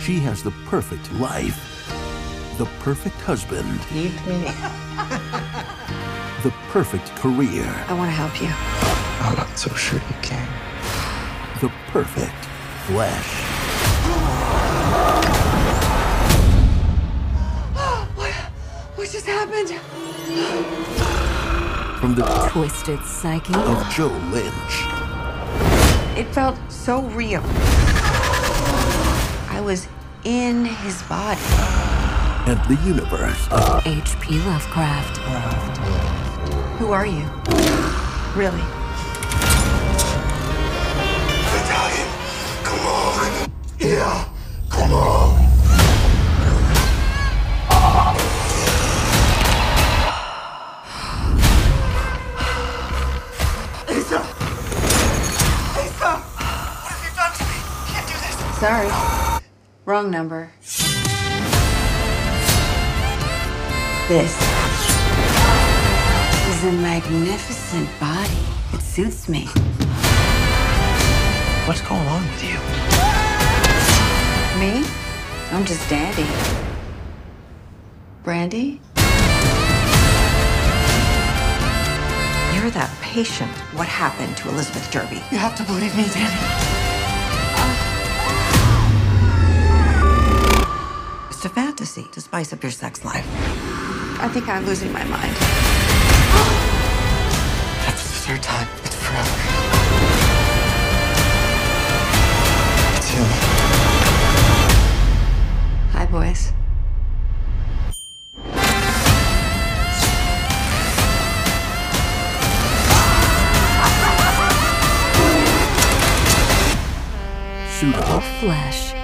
She has the perfect life, the perfect husband, Meet me. the perfect career, I want to help you. I'm not so sure you can. the perfect flesh. What just happened? From the Twisted psyche. of Joe Lynch. It felt so real. I was in his body. and the universe of H.P. Lovecraft. Who are you? Really? Italian, come on. Yeah, come on. Lisa! Lisa! What have you done to me? Can't do this. Sorry. Wrong number. This is a magnificent body. It suits me. What's going on with you? Me? I'm just Dandy. Brandy? You're that patient. What happened to Elizabeth Derby? You have to believe me, Danny. Fantasy to spice up your sex life. I think I'm losing my mind. After the third time, it's forever. It's him. Hi, boys. suitable Flesh.